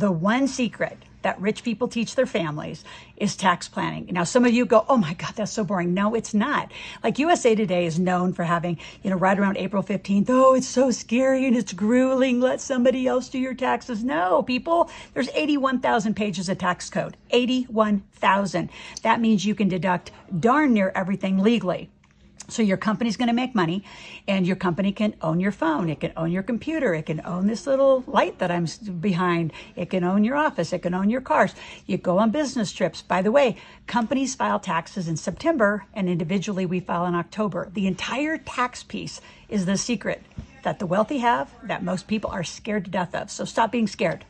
the one secret that rich people teach their families is tax planning. Now, some of you go, oh my God, that's so boring. No, it's not. Like USA Today is known for having, you know, right around April 15th, oh, it's so scary and it's grueling. Let somebody else do your taxes. No, people, there's 81,000 pages of tax code. 81,000. That means you can deduct darn near everything legally. So your company's going to make money and your company can own your phone. It can own your computer. It can own this little light that I'm behind. It can own your office. It can own your cars. You go on business trips. By the way, companies file taxes in September and individually we file in October. The entire tax piece is the secret that the wealthy have that most people are scared to death of. So stop being scared.